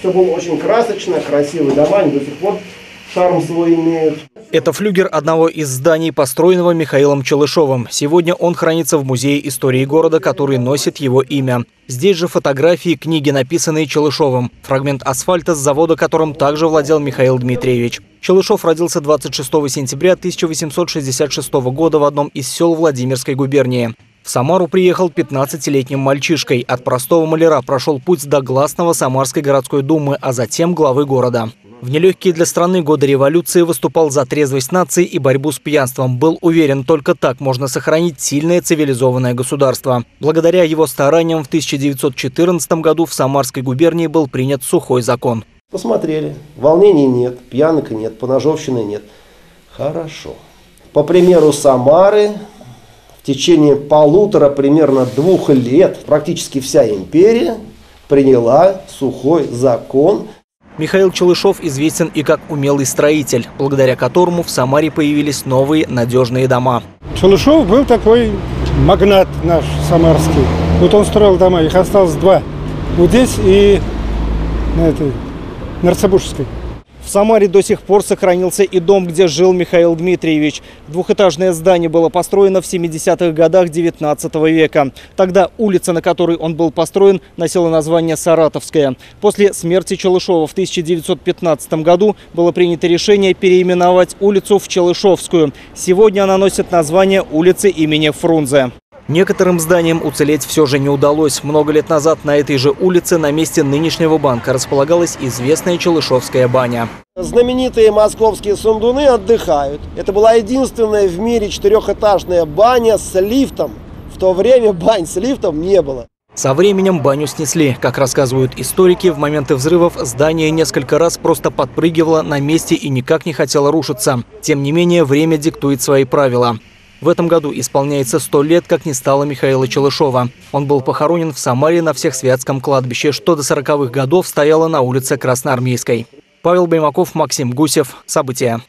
Все было очень красочно, красивые дома, они до сих пор шарм свой имеют. Это флюгер одного из зданий, построенного Михаилом Челышовым. Сегодня он хранится в Музее истории города, который носит его имя. Здесь же фотографии, книги, написанные Челышовым. Фрагмент асфальта с завода, которым также владел Михаил Дмитриевич. Челышов родился 26 сентября 1866 года в одном из сел Владимирской губернии. В Самару приехал 15-летним мальчишкой. От простого маляра прошел путь до гласного Самарской городской думы, а затем главы города. В нелегкие для страны годы революции выступал за трезвость нации и борьбу с пьянством. Был уверен, только так можно сохранить сильное цивилизованное государство. Благодаря его стараниям в 1914 году в Самарской губернии был принят сухой закон. Посмотрели, волнений нет, пьянок нет, поножовщины нет. Хорошо. По примеру Самары, в течение полутора, примерно двух лет, практически вся империя приняла сухой закон – Михаил Челышов известен и как умелый строитель, благодаря которому в Самаре появились новые надежные дома. Челышов был такой магнат наш самарский. Вот он строил дома, их осталось два. Вот здесь и на этой, на Арцебушевской. Самаре до сих пор сохранился и дом, где жил Михаил Дмитриевич. Двухэтажное здание было построено в 70-х годах 19 века. Тогда улица, на которой он был построен, носила название Саратовская. После смерти Челышова в 1915 году было принято решение переименовать улицу в Челышовскую. Сегодня она носит название улицы имени Фрунзе. Некоторым зданиям уцелеть все же не удалось. Много лет назад на этой же улице на месте нынешнего банка располагалась известная Челышевская баня. Знаменитые московские сундуны отдыхают. Это была единственная в мире четырехэтажная баня с лифтом. В то время бань с лифтом не было. Со временем баню снесли. Как рассказывают историки, в моменты взрывов здание несколько раз просто подпрыгивало на месте и никак не хотело рушиться. Тем не менее, время диктует свои правила. В этом году исполняется 100 лет, как не стало Михаила Челышова. Он был похоронен в Самаре на Всехсвятском кладбище, что до 40-х годов стояло на улице Красноармейской. Павел Баймаков, Максим Гусев. События.